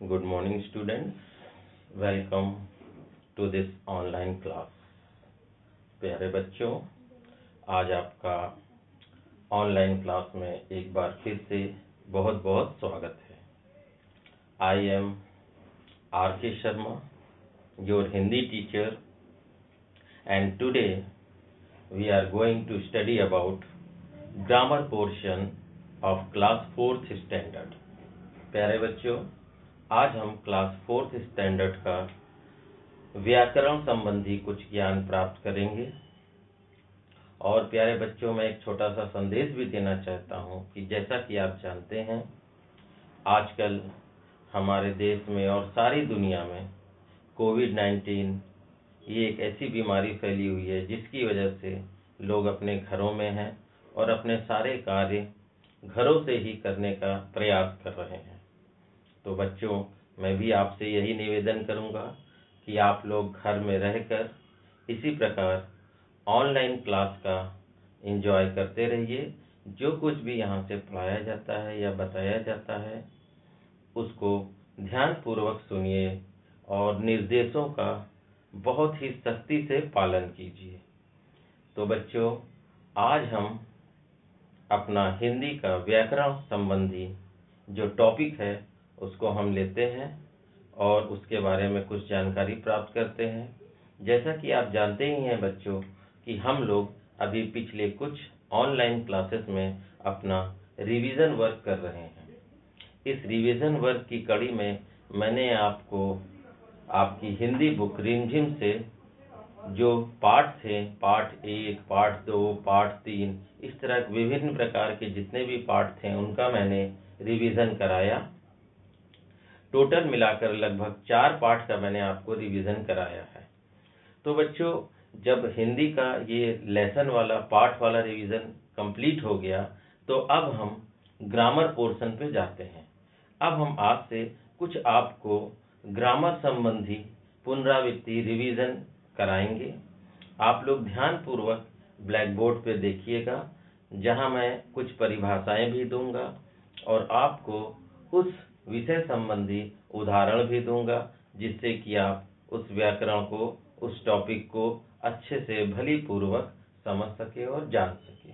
Good morning, students. Welcome to this online class. प्यारे बच्चों आज आपका ऑनलाइन क्लास में एक बार फिर से बहुत बहुत स्वागत है I am R K Sharma your Hindi teacher and today we are going to study about grammar portion of class fourth standard प्यारे बच्चों आज हम क्लास फोर्थ स्टैंडर्ड का व्याकरण संबंधी कुछ ज्ञान प्राप्त करेंगे। और प्यारे बच्चों, में एक छोटा सा संदेश भी देना चाहता हूँ कि जैसा कि आप जानते हैं, आजकल हमारे देश में और सारी दुनिया में कोविड नाइन्टीन ये एक ऐसी बीमारी फैली हुई है जिसकी वजह से लोग अपने घरों में हैं और अपने सारे कार्य घरों से ही करने का प्रयास कर रहे हैं। तो बच्चों, मैं भी आपसे यही निवेदन करूँगा कि आप लोग घर में रहकर इसी प्रकार ऑनलाइन क्लास का एंजॉय करते रहिए। जो कुछ भी यहाँ से पढ़ाया जाता है या बताया जाता है, उसको ध्यानपूर्वक सुनिए और निर्देशों का बहुत ही सख्ती से पालन कीजिए। तो बच्चों, आज हम अपना हिंदी का व्याकरण संबंधी जो टॉपिक है उसको हम लेते हैं और उसके बारे में कुछ जानकारी प्राप्त करते हैं। जैसा कि आप जानते ही हैं बच्चों कि हम लोग अभी पिछले कुछ ऑनलाइन क्लासेस में अपना रिवीजन वर्क कर रहे हैं। इस रिवीजन वर्क की कड़ी में मैंने आपको आपकी हिंदी बुक रिमझिम से जो पार्ट थे पार्ट एक पार्ट दो पार्ट तीन, इस तरह विभिन्न प्रकार के जितने भी पार्ट थे, उनका मैंने रिवीजन कराया। टोटल मिलाकर लगभग चार पार्ट का मैंने आपको रिवीजन कराया है। तो बच्चों, जब हिंदी का ये लेसन वाला पार्ट वाला रिवीजन कंप्लीट हो गया तो अब हम ग्रामर पोर्शन पे जाते हैं। अब हम आपसे कुछ आपको ग्रामर संबंधी पुनरावृत्ति रिवीजन कराएँगे। आप लोग ध्यानपूर्वक ब्लैक बोर्ड पे देखिएगा, जहाँ मैं कुछ परिभाषाएँ भी दूँगा और आपको उस विषय संबंधी उदाहरण भी दूँगा, जिससे कि आप उस व्याकरण को, उस टॉपिक को अच्छे से भली पूर्वक समझ सके और जान सके।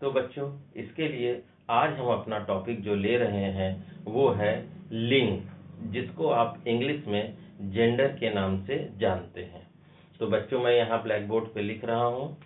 तो बच्चों, इसके लिए आज हम अपना टॉपिक जो ले रहे हैं, वो है लिंग, जिसको आप इंग्लिश में जेंडर के नाम से जानते हैं। तो बच्चों, मैं यहाँ ब्लैक बोर्ड पे लिख रहा हूँ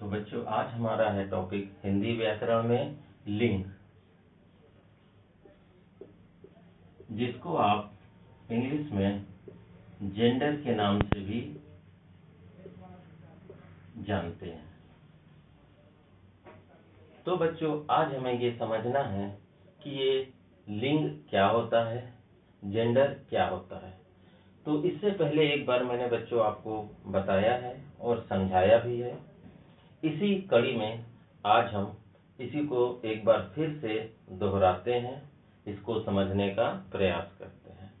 तो बच्चों, आज हमारा है टॉपिक हिंदी व्याकरण में लिंग। जिसको आप इंग्लिश में जेंडर के नाम से भी जानते हैं। तो बच्चों, आज हमें ये समझना है कि ये लिंग क्या होता है जेंडर क्या होता है। तो इससे पहले एक बार मैंने बच्चों आपको बताया है और समझाया भी है। इसी कड़ी में आज हम इसी को एक बार फिर से दोहराते हैं, इसको समझने का प्रयास करते हैं।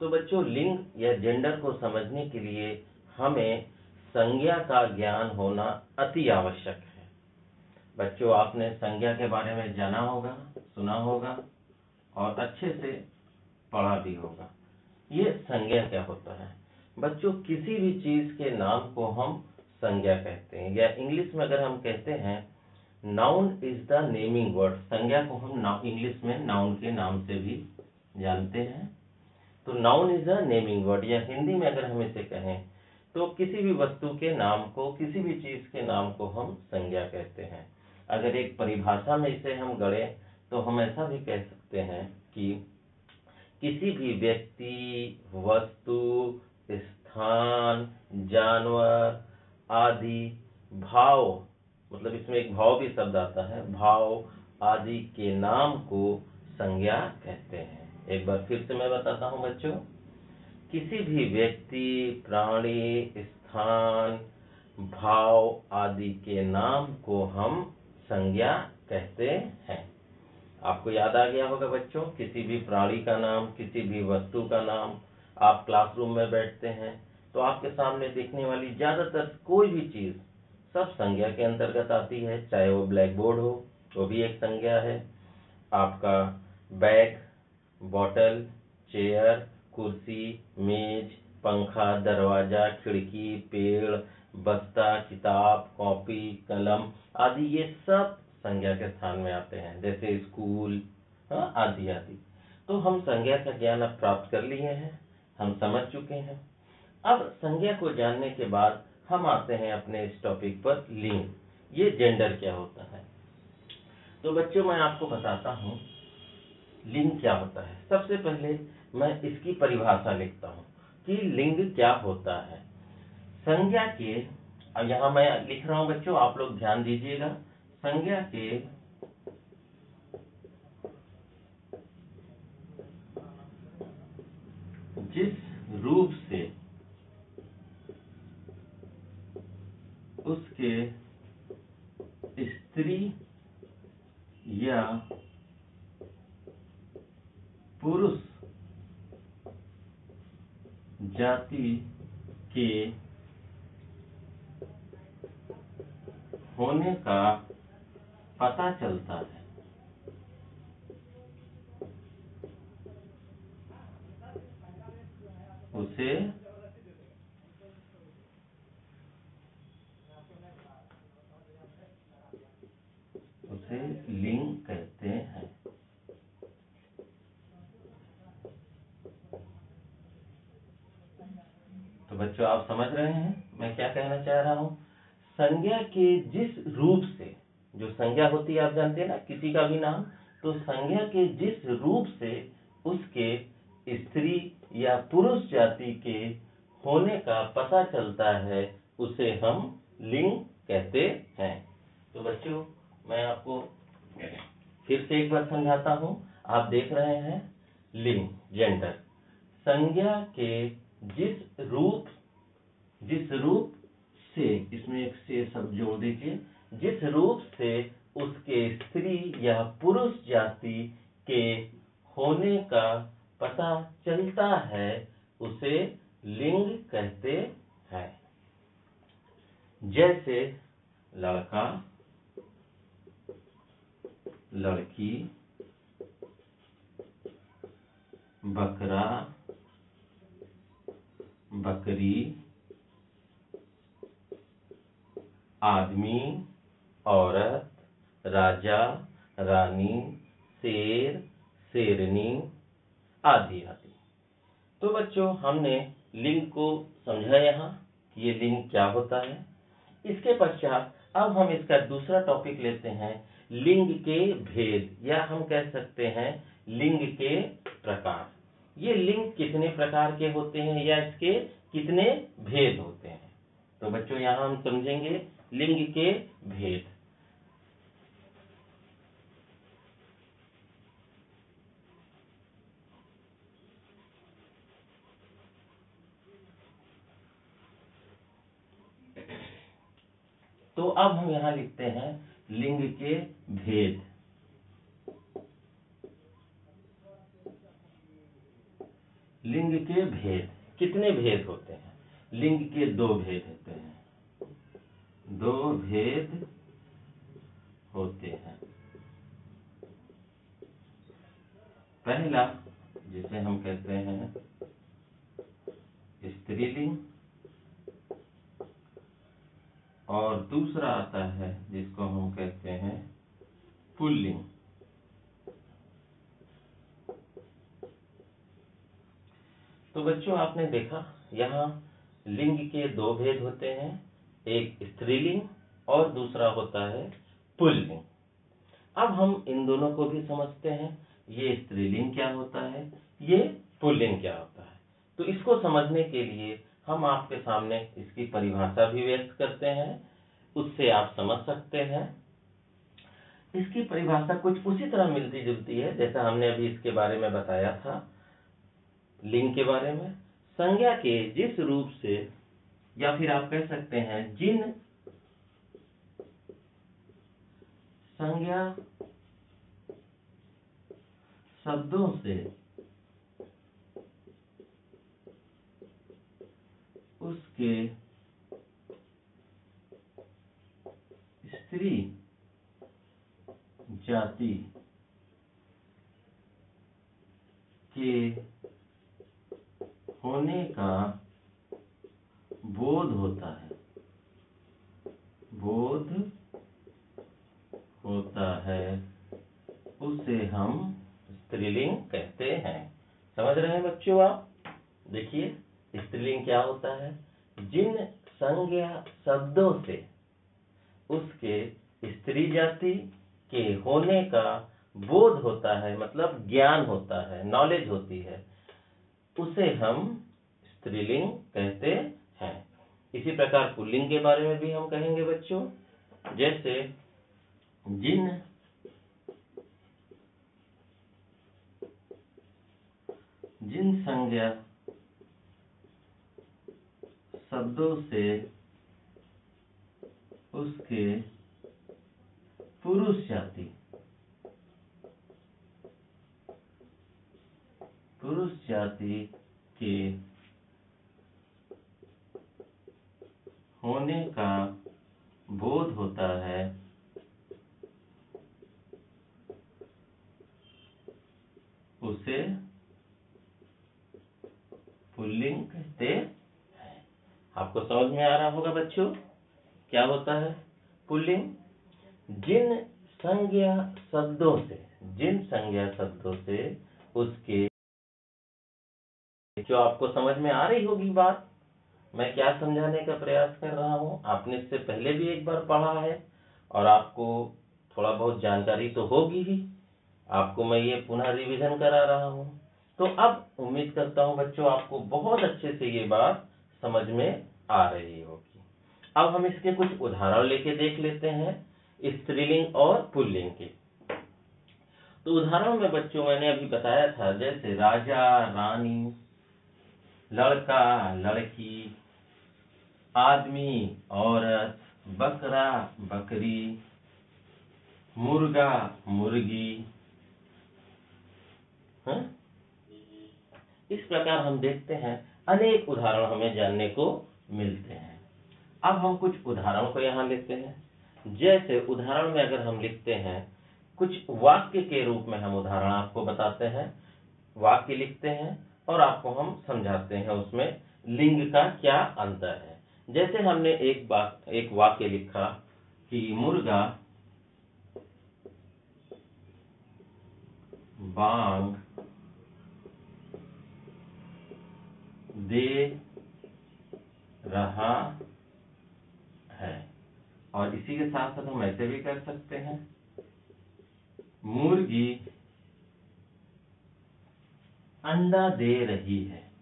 तो बच्चों, लिंग या जेंडर को समझने के लिए हमें संज्ञा का ज्ञान होना अति आवश्यक है। बच्चों, आपने संज्ञा के बारे में जाना होगा, सुना होगा, और अच्छे से पढ़ा भी होगा। ये संज्ञा क्या होता है? बच्चों, किसी भी चीज़ के नाम को हम संज्ञा कहते हैं। या इंग्लिश में अगर हम कहते हैं noun is the naming word संज्ञा को हम इंग्लिश में नाउन के नाम से भी जानते हैं। तो noun is the naming word या हिंदी में अगर हम इसे कहें तो किसी भी वस्तु के नाम को, किसी भी चीज़ के नाम को हम संज्ञा कहते हैं। अगर एक परिभाषा में इसे हम गढ़े तो हम ऐसा भी कह सकते हैं कि किसी भी व्यक्ति, वस्तु, स्थान, जानवर आदि भाव मतलब इसमें एक भाव भी शब्द आता है, भाव आदि के नाम को संज्ञा कहते हैं। एक बार फिर से मैं बताता हूँ बच्चों, किसी भी व्यक्ति, प्राणी, स्थान, भाव आदि के नाम को हम संज्ञा कहते हैं। आपको याद आ गया होगा बच्चों, किसी भी प्राणी का नाम, किसी भी वस्तु का नाम, आप क्लासरूम में बैठते हैं तो आपके सामने दिखने वाली ज़्यादातर कोई भी चीज़ सब संज्ञा के अंतर्गत आती है, चाहे वो ब्लैक बोर्ड हो, वो भी एक संज्ञा है। आपका बैग, बॉटल, चेयर, कुर्सी, मेज, पंखा, दरवाज़ा, खिड़की, पेड़, बस्ता, किताब, कॉपी, कलम आदि ये सब संज्ञा के स्थान में आते हैं। जैसे स्कूल हाँ आदि आदि। तो हम संज्ञा का ज्ञान अब प्राप्त कर लिए हैं, हम समझ चुके हैं। अब संज्ञा को जानने के बाद हम आते हैं अपने इस टॉपिक पर लिंग ये जेंडर क्या होता है? तो बच्चों, मैं आपको बताता हूँ लिंग क्या होता है। सबसे पहले मैं इसकी परिभाषा लिखता हूँ कि लिंग क्या होता है। संज्ञा के, अब यहाँ मैं लिख रहा हूँ बच्चों, आप लोग ध्यान दीजिएगा। संज्ञा के जिस रूप से उसके स्त्री या पुरुष जाति के होने का पता चलता है। उसे उसे लिंग कहते हैं। तो बच्चों, आप समझ रहे हैं मैं क्या कहना चाह रहा हूँ? संज्ञा के जिस रूप से, जो संज्ञा होती है, आप जानते हैं ना, किसी का भी नाम तो संज्ञा के जिस रूप से उसके स्त्री या पुरुष जाति के होने का पता चलता है, उसे हम लिंग कहते हैं। तो बच्चों मैं आपको फिर से एक बार समझाता हूँ। आप देख रहे हैं लिंग जेंडर संज्ञा के जिस रूप जिस रूप से, इसमें एक से शब्द जोड़ दीजिए, जिस रूप से उसके स्त्री या पुरुष जाति के होने का पता चलता है, उसे लिंग कहते हैं। जैसे लड़का लड़की, बकरा, बकरी, आदमी, औरत, राजा, रानी, शेर, शेरनी आदि आदि। तो बच्चों, हमने लिंग को समझा यहाँ ये लिंग क्या होता है। इसके पश्चात अब हम इसका दूसरा टॉपिक लेते हैं लिंग के भेद, या हम कह सकते हैं लिंग के प्रकार। ये लिंग कितने प्रकार के होते हैं, या इसके कितने भेद होते हैं? तो बच्चों, यहाँ हम समझेंगे लिंग के भेद। तो अब हम यहाँ लिखते हैं लिंग के भेद। लिंग के भेद। कितने भेद होते हैं? लिंग के दो भेद होते हैं। दो भेद होते हैं। पहला, जिसे हम कहते हैं, स्त्रीलिंग। और दूसरा आता है, जिसको हम कहते हैं पुल्लिंग। तो बच्चों, आपने देखा, यहाँ लिंग के दो भेद होते हैं, एक स्त्रीलिंग और दूसरा होता है पुल्लिंग। अब हम इन दोनों को भी समझते हैं, ये स्त्रीलिंग क्या होता है, ये पुल्लिंग क्या होता है। तो इसको समझने के लिए हम आपके सामने इसकी परिभाषा भी व्यक्त करते हैं, उससे आप समझ सकते हैं। इसकी परिभाषा कुछ उसी तरह मिलती जुलती है, जैसा हमने अभी इसके बारे में बताया था, लिंग के बारे में। संज्ञा के जिस रूप से, या फिर आप कह सकते हैं जिन संज्ञा शब्दों से उसके स्त्री जाति के होने का बोध होता है। बोध होता है। उसे हम स्त्रीलिंग कहते हैं। समझ रहे हैं बच्चों आप? देखिए। स्त्रीलिंग क्या होता है? जिन संज्ञा शब्दों से उसके स्त्री जाति के होने का बोध होता है मतलब ज्ञान होता है नॉलेज होती है, उसे हम स्त्रीलिंग कहते हैं। इसी प्रकार पुल्लिंग के बारे में भी हम कहेंगे बच्चों। जैसे जिन जिन संज्ञा शब्दों से उसके पुरुष जाति। पुरुष जाति के होने का बोध होता है। उसे पुल्लिंग कहते आपको समझ में आ रहा होगा बच्चों, क्या होता है? पुल्लिंग, जिन संज्ञा शब्दों से, जिन संज्ञा शब्दों से उसके जो आपको समझ में आ रही होगी बात, मैं क्या समझाने का प्रयास कर रहा हूँ? आपने इससे पहले भी एक बार पढ़ा है और आपको थोड़ा बहुत जानकारी तो होगी ही। आपको मैं ये पुनः रिवीजन करा रहा हूँ। तो अब उम्मीद करता हूँ बच्चों, आपको बहुत अच्छे से ये बात समझ में आ रही होगी अब हम इसके कुछ उदाहरण लेके देख लेते हैं, स्त्रीलिंग और पुल्लिंग के तो उदाहरण में बच्चों, मैंने अभी बताया था, जैसे राजा, रानी, लड़का, लड़की, आदमी, औरत, बकरा, बकरी, मुर्गा, मुर्गी, है? इस प्रकार हम देखते हैं अनेक उदाहरण हमें जानने को मिलते हैं। अब हम कुछ उदाहरण को यहाँ लेते हैं। जैसे उदाहरण में अगर हम लिखते हैं, कुछ वाक्य के रूप में हम उदाहरण आपको बताते हैं। वाक्य लिखते हैं और आपको हम समझाते हैं उसमें लिंग का क्या अंतर है। जैसे हमने एक बात, एक वाक्य लिखा कि मुर्गा बांग दे रहा है। और इसी के साथ साथ हम ऐसे भी कर सकते हैं। मुर्गी अंडा दे रही है।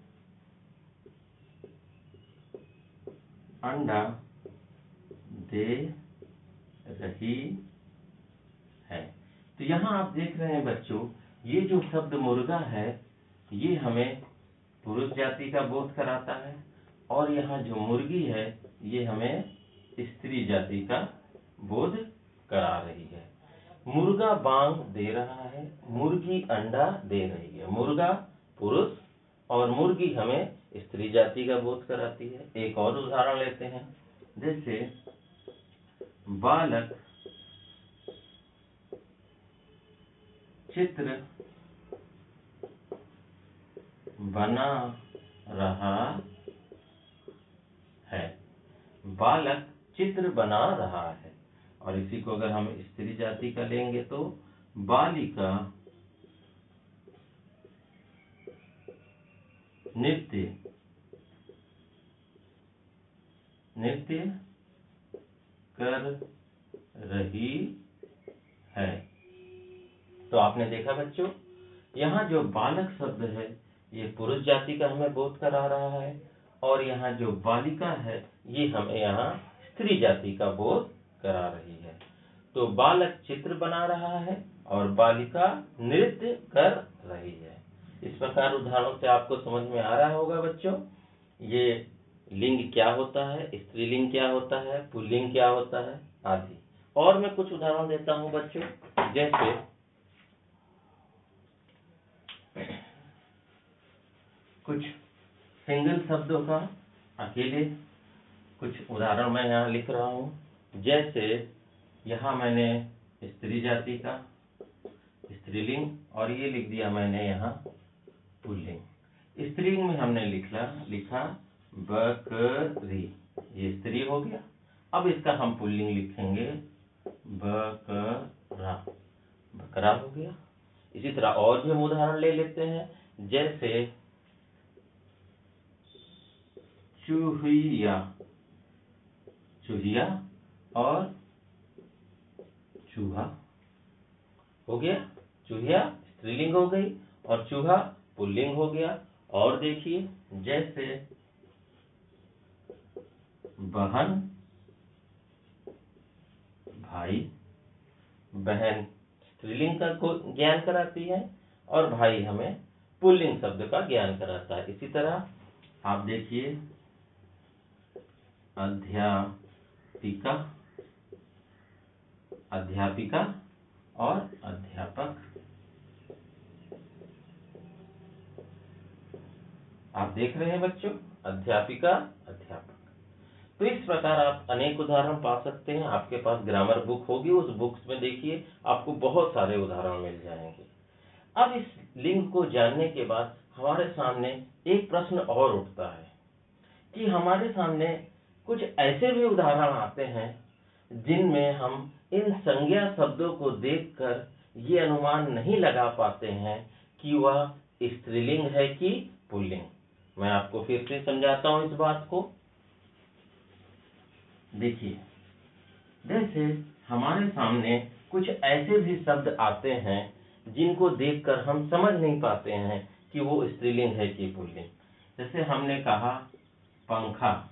अंडा दे रही है। तो यहाँ आप देख रहे हैं बच्चों, ये जो शब्द मुर्गा है, ये हमें पुरुष जाति का बोध कराता है और यहाँ जो मुर्गी है, ये हमें स्त्री जाति का बोध करा रही है। मुर्गा बांग दे रहा है, मुर्गी अंडा दे रही है। मुर्गा पुरुष और मुर्गी हमें स्त्री जाति का बोध कराती है। एक और उदाहरण लेते हैं, जैसे बालक चित्र बना रहा है। बालक चित्र बना रहा है। और इसी को अगर हम स्त्री जाति का लेंगे तो बालिका नृत्य नृत्य कर रही है। तो आपने देखा बच्चों, यहाँ जो बालक शब्द है ये पुरुष जाति का हमें बोध करा रहा है और यहाँ जो बालिका है, ये हमें यहाँ स्त्री जाति का बोध करा रही है। तो बालक चित्र बना रहा है और बालिका नृत्य कर रही है। इस प्रकार उदाहरणों से आपको समझ में आ रहा होगा बच्चों, ये लिंग क्या होता है, स्त्रीलिंग क्या होता है, पुल्लिंग क्या होता है, आदि। और मैं कुछ उदाहरण देता हूँ बच्चों, जैसे कुछ सिंगल शब्दों का अकेले कुछ उदाहरण मैं यहाँ लिख रहा हूँ। जैसे यहाँ मैंने स्त्री जाति का, स्त्रीलिंग, और ये लिख दिया मैंने यहाँ पुल्लिंग। स्त्रीलिंग में हमने लिखा लिखा बकरी। ये स्त्री हो गया। अब इसका हम पुल्लिंग लिखेंगे बकरा। बकरा हो गया। इसी तरह और भी हम उदाहरण ले लेते हैं। जैसे चूहिया चूहिया और चूहा। हो गया, चूहिया स्त्रीलिंग हो गई और चूहा पुल्लिंग हो गया। और देखिए, जैसे बहन, भाई, बहन स्त्रीलिंग का ज्ञान कराती है और भाई हमें पुल्लिंग शब्द का ज्ञान कराता है। इसी तरह आप देखिए अध्यापिका अध्यापिका और अध्यापक। आप देख रहे हैं बच्चों, अध्यापिका, अध्यापक। तो इस प्रकार आप अनेक उदाहरण पा सकते हैं। आपके पास ग्रामर बुक होगी, उस बुक्स में देखिए, आपको बहुत सारे उदाहरण मिल जाएँगे। अब इस लिंग को जानने के बाद हमारे सामने एक प्रश्न और उठता है कि हमारे सामने कुछ ऐसे भी उदाहरण आते हैं, जिनमें हम इन संज्ञा शब्दों को देखकर ये अनुमान नहीं लगा पाते हैं कि वह स्त्रीलिंग है कि पुल्लिंग। मैं आपको फिर से समझाता हूँ इस बात को। देखिए, जैसे हमारे सामने कुछ ऐसे भी शब्द आते हैं, जिनको देखकर हम समझ नहीं पाते हैं कि वो स्त्रीलिंग है कि पुल्लिंग। जैसे हमने कहा, पंखा।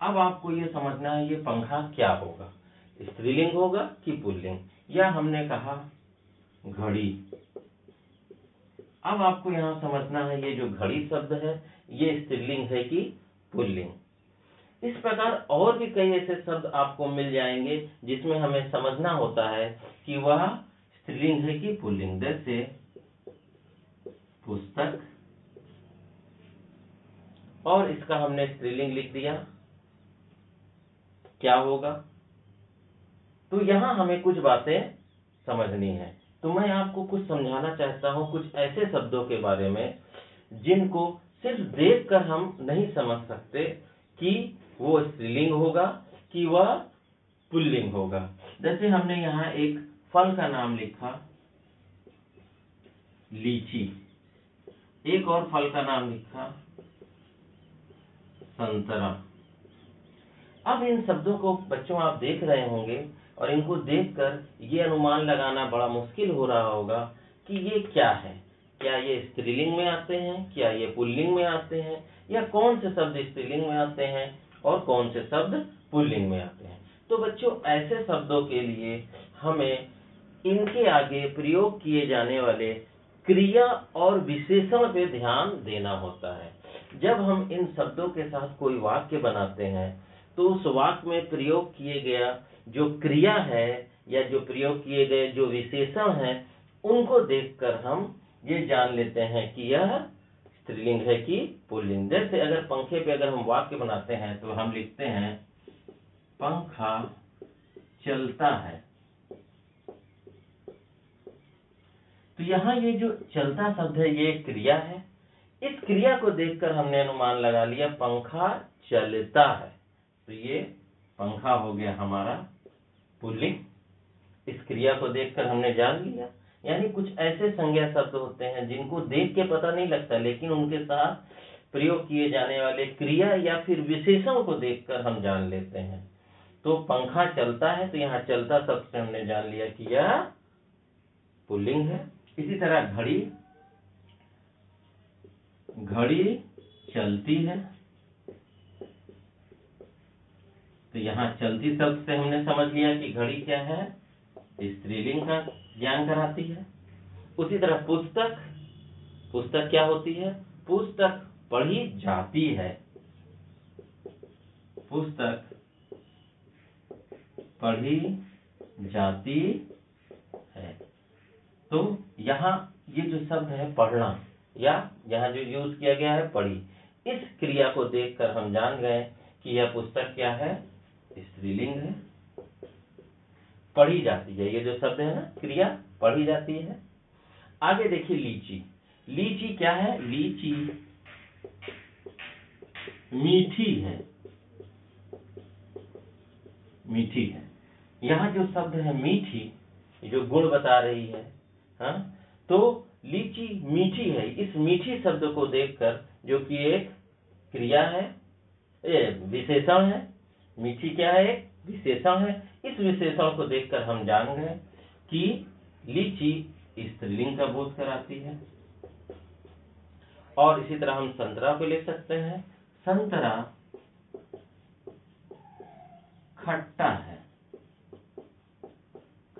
अब आपको ये समझना है, ये पंखा क्या होगा? स्त्रीलिंग होगा कि पुल्लिंग? या हमने कहा घड़ी? अब आपको यहाँ समझना है, ये जो घड़ी शब्द है, ये स्त्रीलिंग है कि पुल्लिंग। इस प्रकार और भी कई ऐसे शब्द आपको मिल जाएँगे, जिसमें हमें समझना होता है कि वह स्त्रीलिंग है कि पुल्लिंग। जैसे पुस्तक, और इसका हमने स्त्रीलिंग लिख दिया। क्या होगा? तो यहाँ हमें कुछ बातें समझनी है। तो मैं आपको कुछ समझाना चाहता हूँ कुछ ऐसे शब्दों के बारे में, जिनको सिर्फ़ देखकर हम नहीं समझ सकते कि वो स्त्रीलिंग होगा कि वह पुल्लिंग होगा। जैसे हमने यहाँ एक फल का नाम लिखा, लीची। एक और फल का नाम लिखा, संतरा। अब इन शब्दों को बच्चों आप देख रहे होंगे और इनको देखकर ये अनुमान लगाना बड़ा मुश्किल हो रहा होगा कि ये क्या है। क्या ये स्त्रीलिंग में आते हैं? क्या ये पुल्लिंग में आते हैं? या कौन से शब्द स्त्रीलिंग में आते हैं और कौन से शब्द पुल्लिंग में आते हैं? तो बच्चों, ऐसे शब्दों के लिए हमें इनके आगे प्रयोग किए जाने वाले क्रिया और विशेषण पे ध्यान देना होता है। जब हम इन शब्दों के साथ कोई वाक्य बनाते हैं तो उस वाक्य में प्रयोग किए गया जो क्रिया है या जो प्रयोग किए गए जो विशेषण है, उनको देखकर हम ये जान लेते हैं कि यह स्त्रीलिंग है कि पुल्लिंग। जैसे अगर पंखे पे अगर हम वाक्य बनाते हैं तो हम लिखते हैं, पंखा चलता है। तो यहाँ ये जो चलता शब्द है, ये क्रिया है। इस क्रिया को देखकर हमने अनुमान लगा लिया, पंखा चलता है। तो ये पंखा हो गया हमारा पुल्लिंग। इस क्रिया को देखकर हमने जान लिया। यानी कुछ ऐसे संज्ञा शब्द होते हैं जिनको देख के पता नहीं लगता, लेकिन उनके साथ प्रयोग किए जाने वाले क्रिया या फिर विशेषण को देखकर हम जान लेते हैं। तो पंखा चलता है तो यहाँ चलता शब्द से हमने जान लिया कि यह पुल्लिंग है। इसी तरह घड़ी घड़ी चलती है। तो यहाँ चलती शब्द से हमने समझ लिया कि घड़ी क्या है? स्त्रीलिंग का ज्ञान कराती है। उसी तरह पुस्तक पुस्तक क्या होती है? पुस्तक पढ़ी जाती है। पुस्तक पढ़ी जाती है। तो यहाँ ये जो शब्द है पढ़ना, या यहाँ जो यूज़ किया गया है पढ़ी, इस क्रिया को देखकर हम जान गए कि यह पुस्तक क्या है? स्त्रीलिंग है। पढ़ी जाती है। ये जो शब्द है ना, क्रिया, पढ़ी जाती है। आगे देखिए लीची। लीची क्या है? लीची मीठी है। मीठी है। यहाँ जो शब्द है मीठी जो गुण बता रही है, हा? तो लीची मीठी है। इस मीठी शब्द को देखकर जो कि एक क्रिया है विशेषण है मीठी क्या है? विशेषण है। इस विशेषण को देखकर हम जान गए कि लीची स्त्रीलिंग का बोध कराती है। और इसी तरह हम संतरा को ले सकते हैं। संतरा खट्टा है।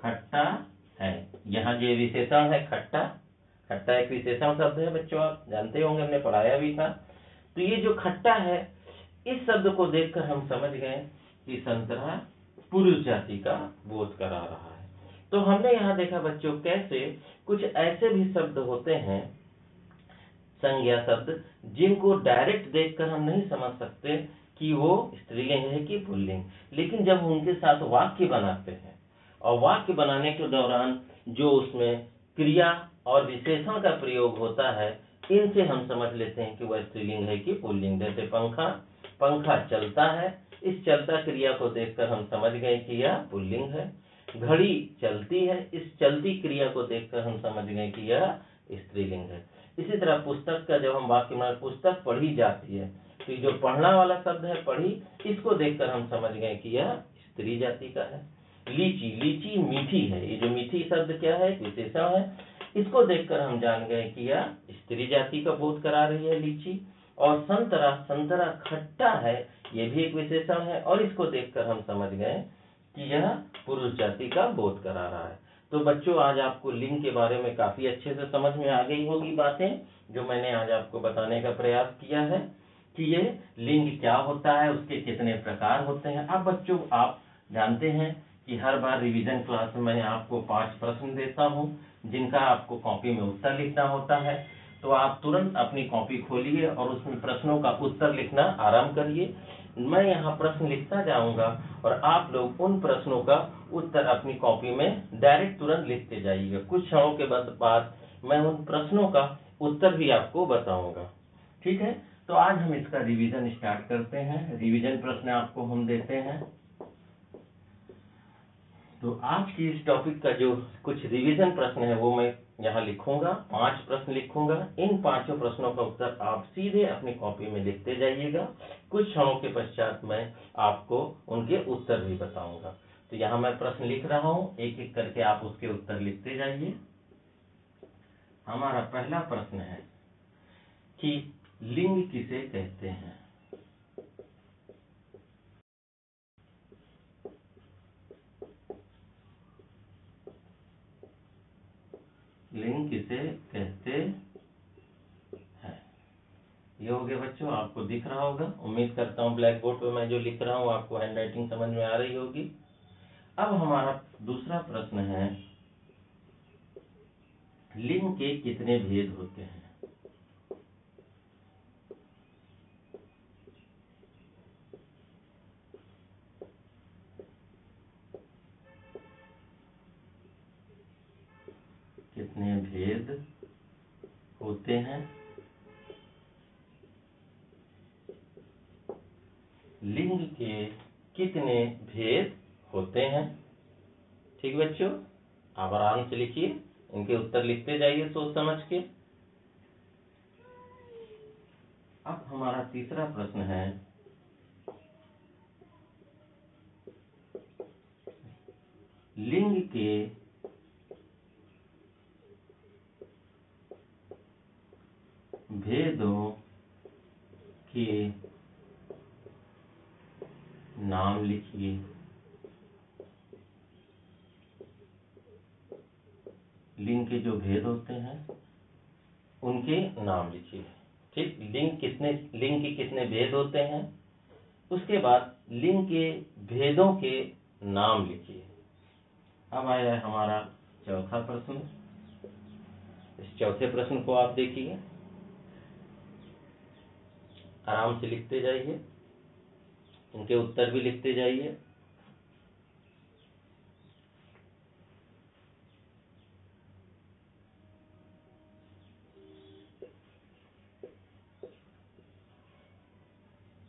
खट्टा है। यहाँ जो विशेषण है, खट्टा खट्टा एक विशेषण शब्द है, बच्चों, आप जानते होंगे, हमने पढ़ाया भी था। तो ये जो खट्टा है इस शब्द को देखकर हम समझ गए कि संतरा पुरुष जाति का बोध करा रहा है। तो हमने यहाँ देखा बच्चों कैसे कुछ ऐसे भी शब्द होते हैं, संज्ञा शब्द, जिनको डायरेक्ट देखकर हम नहीं समझ सकते कि वो स्त्रीलिंग है कि पुल्लिंग। लेकिन जब उनके साथ वाक्य बनाते हैं, और वाक्य बनाने के दौरान जो उसमें क्रिया और विशेषण का प्रयोग होता है, इनसे हम समझ लेते हैं कि वह स्त्रीलिंग है कि पुल्लिंग। जैसे पंखा पंखा चलता है। इस चलता क्रिया को देखकर हम समझ गए कि यह पुल्लिंग है। घड़ी चलती है। इस चलती क्रिया को देखकर हम समझ गए कि यह स्त्रीलिंग है। इसी तरह पुस्तक का जब हम वाक्य में पुस्तक पढ़ी जाती है तो जो पढ़ना वाला शब्द है, पढ़ी, इसको देखकर हम समझ गए कि यह स्त्री जाति का है। लीची लीची मीठी है। ये जो मीठी शब्द क्या है? विशेषण है। इसको देखकर हम जान गए कि यह स्त्री जाति का बोध करा रही है लीची। और संतरा संतरा खट्टा है, ये भी एक विशेषण है, और इसको देखकर हम समझ गए कि यह पुरुष जाति का बोध करा रहा है। तो बच्चों, आज आपको लिंग के बारे में काफ़ी अच्छे से समझ में आ गई होगी बातें, जो मैंने आज आपको बताने का प्रयास किया है कि ये लिंग क्या होता है, उसके कितने प्रकार होते हैं। अब बच्चों, आप जानते हैं कि हर बार रिवीजन क्लास में मैं आपको पाँच प्रश्न देता हूँ, जिनका आपको कॉपी में उत्तर लिखना होता है। तो आप तुरंत अपनी कॉपी खोलिए और उसमें प्रश्नों का उत्तर लिखना आरंभ करिए। मैं यहाँ प्रश्न लिखता जाऊँगा और आप लोग उन प्रश्नों का उत्तर अपनी कॉपी में डायरेक्ट तुरंत लिखते जाइएगा। कुछ क्षणों के बाद मैं उन प्रश्नों का उत्तर भी आपको बताऊँगा। ठीक है? तो आज हम इसका रिवीजन स्टार्ट करते हैं। रिवीजन प्रश्न आपको हम देते हैं। तो आज की इस टॉपिक का जो कुछ रिवीजन प्रश्न है वो मैं यहाँ लिखूँगा, पाँच प्रश्न लिखूँगा। इन पाँचों प्रश्नों का उत्तर आप सीधे अपनी कॉपी में लिखते जाइएगा। कुछ क्षणों के पश्चात मैं आपको उनके उत्तर भी बताऊँगा। तो यहाँ मैं प्रश्न लिख रहा हूँ। एक एक करके आप उसके उत्तर लिखते जाइए। हमारा पहला प्रश्न है कि लिंग किसे कहते हैं? लिंग किसे कहते हैं? ये हो गया बच्चों, आपको दिख रहा होगा। उम्मीद करता हूँ ब्लैक बोर्ड पर मैं जो लिख रहा हूँ, आपको हैंड राइटिंग समझ में आ रही होगी। अब हमारा दूसरा प्रश्न है, लिंग के कितने भेद होते हैं? कितने भेद होते हैं, लिंग के कितने भेद होते हैं? ठीक बच्चों, आप आराम से लिखिए, इनके उत्तर लिखते जाइए सोच समझ के। अब हमारा तीसरा प्रश्न है, लिंग के भेदों के नाम लिखिए। लिंग के जो भेद होते हैं, उनके नाम लिखिए। ठीक? लिंग कितने, लिंग के कितने भेद होते हैं? उसके बाद लिंग के भेदों के नाम लिखिए। अब आया है हमारा चौथा प्रश्न। इस चौथे प्रश्न को आप देखिए। आराम से लिखते जाइए। इनके उत्तर भी लिखते जाइए।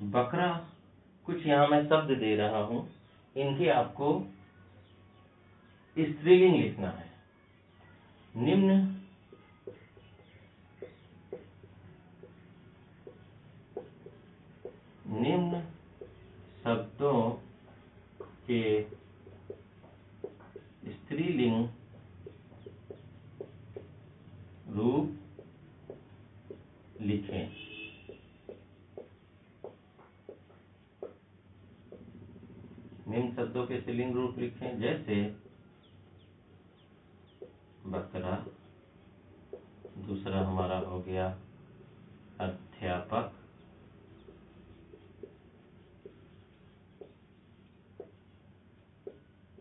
बकरा, कुछ यहाँ मैं शब्द दे रहा हूँ। इनके आपको स्त्रीलिंग लिखना है। निम्न निम्न शब्दों के स्त्रीलिंग रूप लिखें। निम्न शब्दों के स्त्रीलिंग रूप लिखें, जैसे बकरा दूसरा हमारा हो गया अध्यापक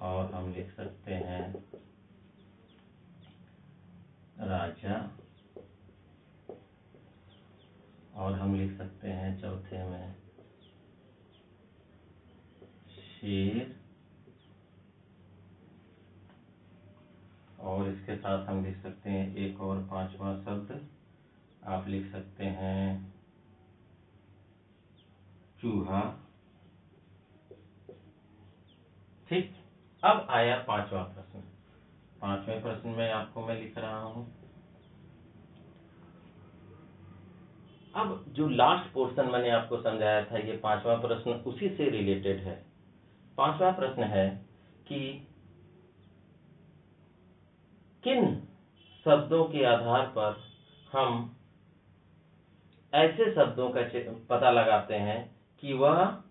और हम लिख सकते हैं राजा, और हम लिख सकते हैं चौथे में शेर, और इसके साथ हम लिख सकते हैं एक और पांचवा शब्द। आप लिख सकते हैं चूहा। ठीक। अब आया पांचवा प्रश्न। पाँचवें प्रश्न में आपको मैं लिख रहा हूँ। अब जो लास्ट पोर्शन मैंने आपको समझाया था, ये पांचवा प्रश्न उसी से रिलेटेड है। पांचवा प्रश्न है कि किन शब्दों के आधार पर हम ऐसे शब्दों का पता लगाते हैं कि वह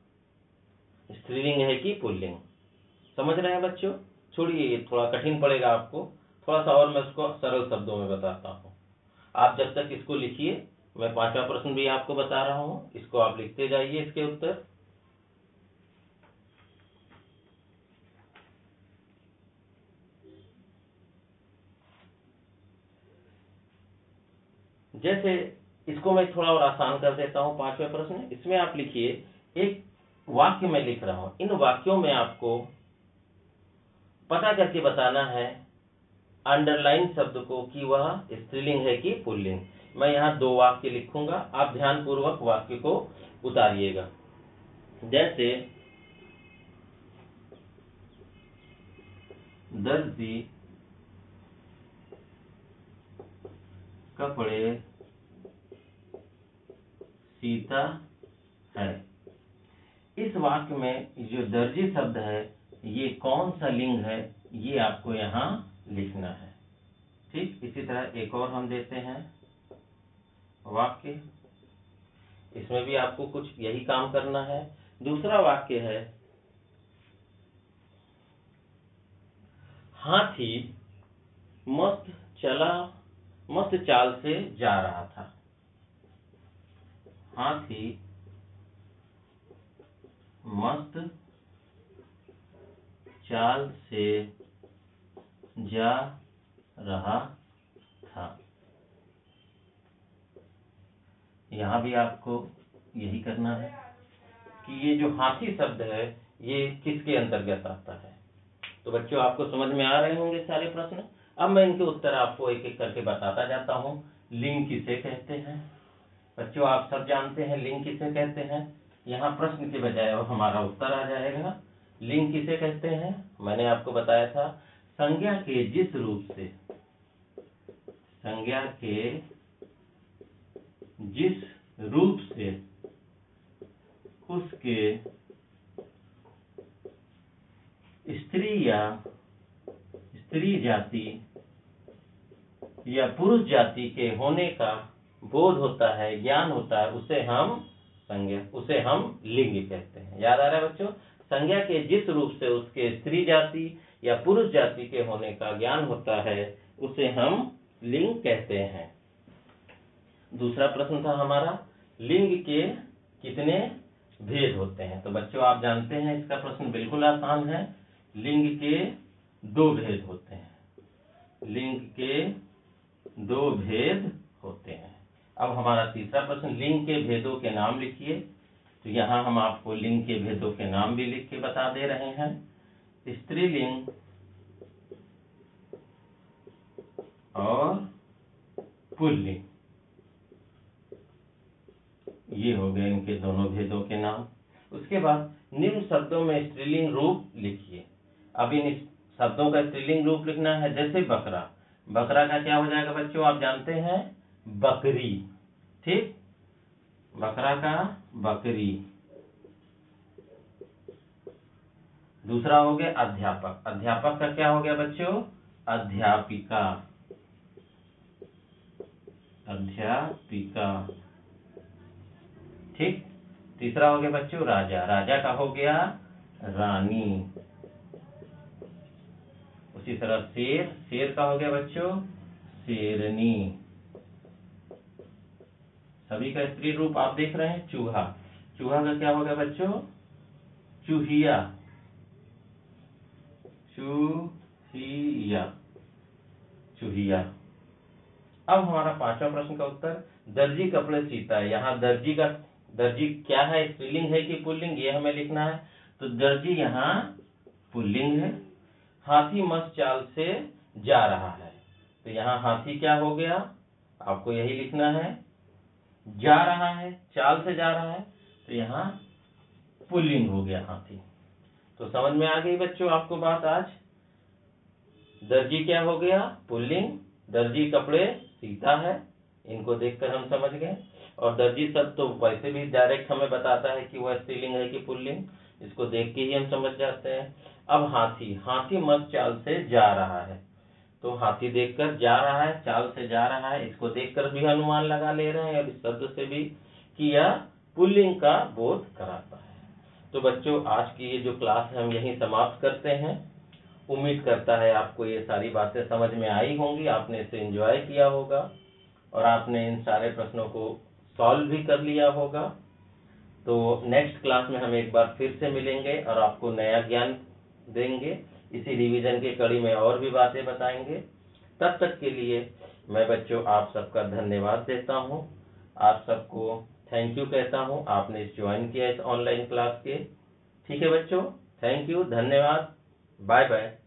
स्त्रीलिंग है कि पुल्लिंग? समझ रहे हैं बच्चों? छोड़िए, ये थोड़ा कठिन पड़ेगा आपको। थोड़ा सा और मैं उसको सरल शब्दों में बताता हूँ। आप जब तक इसको लिखिए, मैं पांचवा प्रश्न भी आपको बता रहा हूँ। इसको आप लिखते जाइए इसके उत्तर। जैसे इसको मैं थोड़ा और आसान कर देता हूँ पाँचवें प्रश्न। इसमें आप लिखिए, एक वाक्य में लिख रहा हूँ। इन वाक्यों में आपको पता करके बताना है अंडरलाइन शब्द को कि वह स्त्रीलिंग है कि पुल्लिंग। मैं यहाँ दो वाक्य लिखूँगा, आप ध्यान पूर्वक वाक्य को उतारिएगा। जैसे दर्जी कपड़े सीता है। इस वाक्य में जो दर्जी शब्द है ये कौन सा लिंग है, ये आपको यहाँ लिखना है। ठीक, इसी तरह एक और हम देते हैं वाक्य। इसमें भी आपको कुछ यही काम करना है। दूसरा वाक्य है, हाथी मस्त चला, मस्त चाल से जा रहा था। हाथी मस्त चाल से जा रहा था। यहाँ भी आपको यही करना है कि ये जो हाथी शब्द है, ये किसके अंतर्गत आता है? तो बच्चों, आपको समझ में आ रहे होंगे सारे प्रश्न? अब मैं इनके उत्तर आपको एक एक करके बताता जाता हूँ। लिंग किसे कहते हैं? बच्चों, आप सब जानते हैं लिंग किसे कहते हैं? यहाँ प्रश्न के बजाय और हमारा उत्तर आ जाएगा। लिंग किसे कहते हैं? मैंने आपको बताया था, संज्ञा के जिस रूप से, संज्ञा के जिस रूप से उसके स्त्री या स्त्री जाति या पुरुष जाति के होने का बोध होता है, ज्ञान होता है, उसे हम संज्ञा, उसे हम लिंग कहते हैं। याद आ रहा है बच्चों? संज्ञा के जिस रूप से उसके स्त्री जाति या पुरुष जाति के होने का ज्ञान होता है, उसे हम लिंग कहते हैं। दूसरा प्रश्न था हमारा, लिंग के कितने भेद होते हैं? तो बच्चों, आप जानते हैं, इसका प्रश्न बिल्कुल आसान है। लिंग के दो भेद होते हैं। लिंग के दो भेद होते हैं। अब हमारा तीसरा प्रश्न, लिंग के भेदों के नाम लिखिए। तो यहाँ हम आपको लिंग के भेदों के नाम भी लिख के बता दे रहे हैं। स्त्रीलिंग और पुल्लिंग। ये हो गए इनके दोनों भेदों के नाम। उसके बाद निम्न शब्दों में स्त्रीलिंग रूप लिखिए। अब इन शब्दों का स्त्रीलिंग रूप लिखना है, जैसे बकरा। बकरा का क्या हो जाएगा बच्चों, आप जानते हैं, बकरी। ठीक? बकरा का बकरी। दूसरा हो गया अध्यापक। अध्यापक का क्या हो गया बच्चों? अध्यापिका। अध्यापिका। ठीक? तीसरा हो गया बच्चों राजा। राजा का हो गया रानी। उसी तरह शेर। शेर का हो गया बच्चों शेरनी। सभी का स्त्री रूप आप देख रहे हैं, चूहा। चूहा का क्या हो गया बच्चों? चूहिया। चूहिया। चूहिया। अब हमारा पांचवा प्रश्न का उत्तर, दर्जी कपड़े सीता है। यहाँ दर्जी का, दर्जी क्या है? स्त्रीलिंग है कि पुल्लिंग? ये हमें लिखना है। तो दर्जी यहाँ पुल्लिंग है। हाथी मस्त चाल से जा रहा है। तो यहाँ हाथी क्या हो गया? आपको यही लिखना है। जा रहा है, चाल से जा रहा है तो यहाँ पुल्लिंग हो गया हाथी। तो समझ में आ गई बच्चों आपको बात आज? दर्जी क्या हो गया? पुल्लिंग दर्जी कपड़े सीता है, इनको देखकर हम समझ गए। और दर्जी शब्द तो वैसे भी डायरेक्ट हमें बताता है कि वह स्त्रीलिंग है कि पुल्लिंग इसको देख के ही हम समझ जाते हैं। अब हाथी हाथी मत चाल से जा रहा है। तो हाथी देखकर जा रहा है, चाल से जा रहा है। इसको देखकर भी अनुमान लगा ले रहे हैं और इस शब्द से भी कि यह पुल्लिंग का बोध कराता है। तो बच्चों, आज की ये जो क्लास है हम यहीं समाप्त करते हैं। उम्मीद करता है आपको ये सारी बातें समझ में आई होंगी, आपने इसे एंजॉय किया होगा और आपने इन सारे प्रश्नों को सॉल्व भी कर लिया होगा। तो नेक्स्ट क्लास में हम एक बार फिर से मिलेंगे और आपको नया ज्ञान देंगे। इसी रिवीजन की कड़ी में और भी बातें बताएँगे। तब तक के लिए मैं बच्चों, आप सबका धन्यवाद देता हूँ। आप सबको थैंक यू कहता हूँ। आपने ज्वाइन किया इस ऑनलाइन क्लास के। ठीक है बच्चों? थैंक यू धन्यवाद। Bye bye